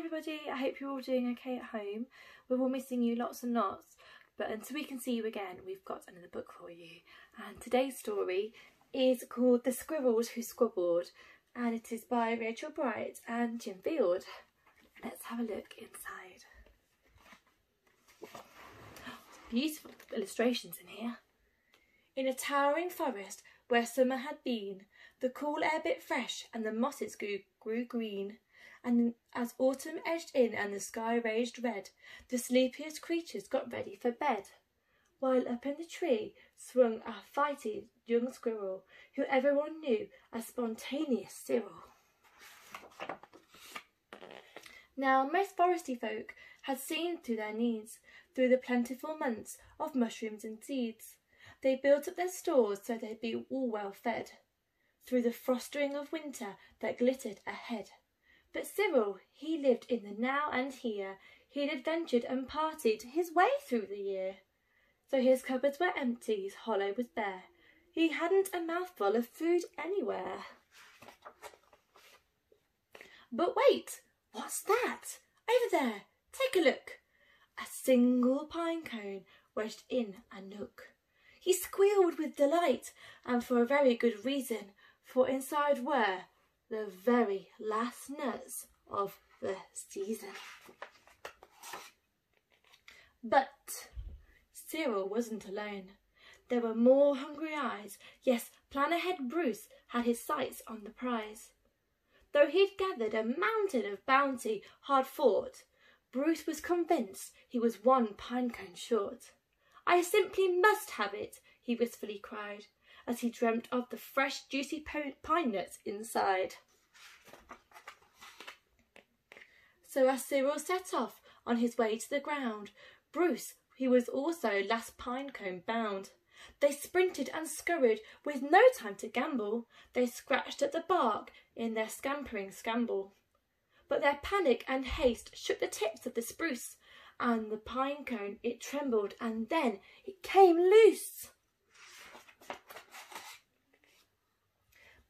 everybody, I hope you're all doing okay at home. We're all missing you lots and lots, but until we can see you again, we've got another book for you. And today's story is called The Squirrels Who Squabbled, and it is by Rachel Bright and Jim Field. Let's have a look inside. Beautiful illustrations in here. In a towering forest where summer had been, the cool air bit fresh and the mosses grew, grew green and as autumn edged in and the sky raged red, the sleepiest creatures got ready for bed. While up in the tree swung a fighty young squirrel, who everyone knew as spontaneous Cyril. Now most foresty folk had seen to their needs through the plentiful months of mushrooms and seeds. They built up their stores so they'd be all well fed through the frosting of winter that glittered ahead. But Cyril, he lived in the now and here. He'd adventured and partied his way through the year. So his cupboards were empty, his hollow was bare. He hadn't a mouthful of food anywhere. But wait, what's that? Over there, take a look. A single pine cone wedged in a nook. He squealed with delight, and for a very good reason, for inside were the very last nuts of the season. But Cyril wasn't alone. There were more hungry eyes. Yes, plan ahead Bruce had his sights on the prize. Though he'd gathered a mountain of bounty hard fought, Bruce was convinced he was one pinecone short. I simply must have it, he wistfully cried as he dreamt of the fresh, juicy pine nuts inside. So as Cyril set off on his way to the ground, Bruce, he was also last pinecone bound. They sprinted and scurried with no time to gamble. They scratched at the bark in their scampering scramble. But their panic and haste shook the tips of the spruce, and the pine cone it trembled, and then it came loose.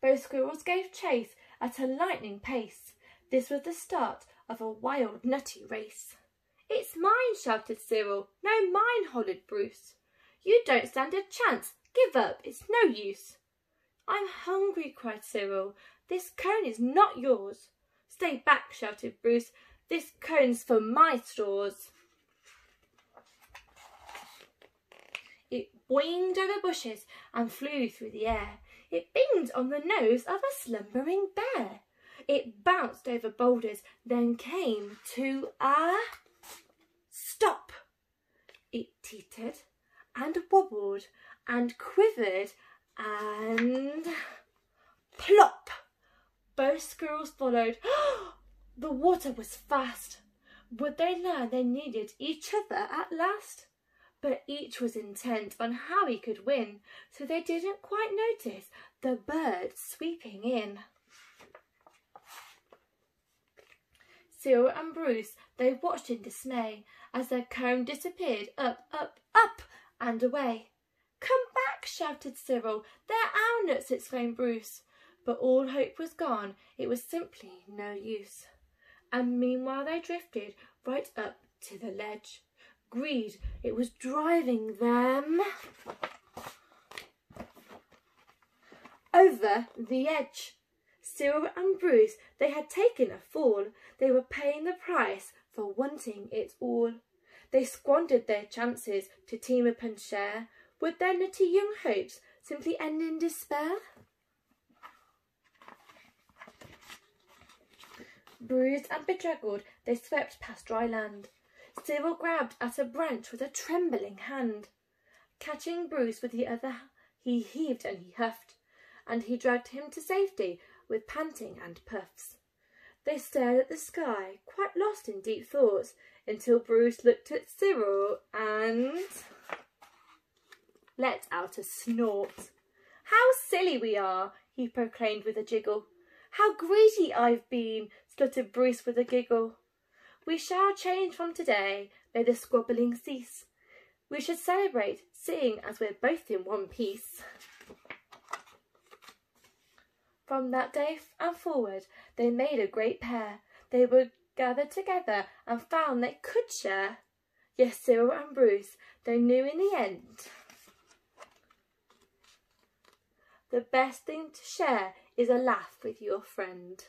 Both squirrels gave chase at a lightning pace. This was the start of a wild, nutty race. It's mine, shouted Cyril. No, mine, hollered Bruce. You don't stand a chance. Give up. It's no use. I'm hungry, cried Cyril. This cone is not yours. Stay back, shouted Bruce. This cone's for my stores. It winged over bushes and flew through the air. It binged on the nose of a slumbering bear. It bounced over boulders, then came to a stop. It teetered and wobbled and quivered and plop. Both squirrels followed. the water was fast. Would they learn they needed each other at last? But each was intent on how he could win, so they didn't quite notice the bird sweeping in. Cyril and Bruce, they watched in dismay as their cone disappeared up, up, up and away. Come back, shouted Cyril. They're our nuts, exclaimed Bruce. But all hope was gone. It was simply no use. And meanwhile they drifted right up to the ledge greed. It was driving them over the edge. Cyril and Bruce, they had taken a fall. They were paying the price for wanting it all. They squandered their chances to team up and share. Would their nutty young hopes simply end in despair? Bruised and bedraggled, they swept past dry land. Cyril grabbed at a branch with a trembling hand. Catching Bruce with the other, he heaved and he huffed, and he dragged him to safety with panting and puffs. They stared at the sky, quite lost in deep thought, until Bruce looked at Cyril and let out a snort. How silly we are, he proclaimed with a jiggle. How greedy I've been, spluttered Bruce with a giggle. We shall change from today, may the squabbling cease. We should celebrate, seeing as we're both in one piece. From that day and forward, they made a great pair. They would gathered together and found they could share. Yes, Cyril and Bruce, they knew in the end. The best thing to share is a laugh with your friend.